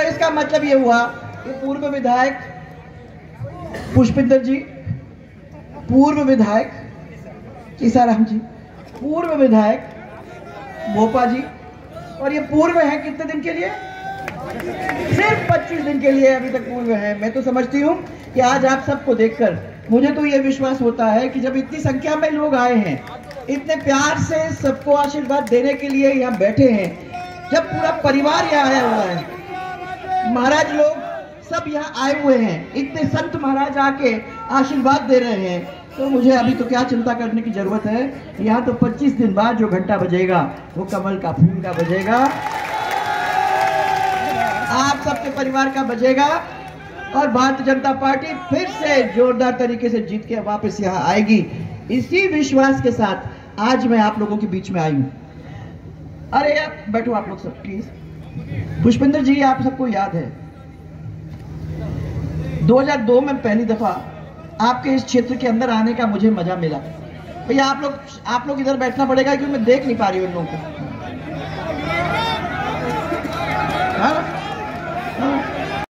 इसका मतलब ये हुआ कि पूर्व विधायक पुष्पिंदर जी, पूर्व विधायक कीसाराम जी, पूर्व विधायक भोपा जी, और ये पूर्व है कितने दिन के लिए? सिर्फ़ 25 दिन के लिए अभी तक पूर्व है। मैं तो समझती हूँ कि आज आप सबको देखकर मुझे तो ये विश्वास होता है कि जब इतनी संख्या में लोग आए हैं, इतने प्यार से सबको आशीर्वाद देने के लिए यहाँ बैठे हैं जब पूरा परिवार यहाँ आया हुआ है। महाराज लोग सब यहाँ आए हुए हैं। इतने संत महाराज आके आशीर्वाद दे रहे हैं। तो मुझे अभी तो क्या चिंता करने की ज़रूरत है? यहाँ तो 25 दिन बाद जो घंटा बजेगा, वो कमल का फूल का बजेगा। आप सबके परिवार का बजेगा। और भारतीय जनता पार्टी फिर से जोरदार तरीके से जीत के वापस यहाँ आएगी। इसी विश्वास के साथ आज मैं आप लोगों के बीच में आई हूँ। अरे यार, बैठो आप लोग सब प्लीज़ पुष्पिंदर जी, आप सबको याद है। 2002 में पहली दफ़ा आपके इस क्षेत्र के अंदर आने का मुझे मज़ा मिला। भैया, आप लोग आप लोग इधर बैठना पड़ेगा क्योंकि मैं देख नहीं पा रही हूँ इन लोगों को। हाँ?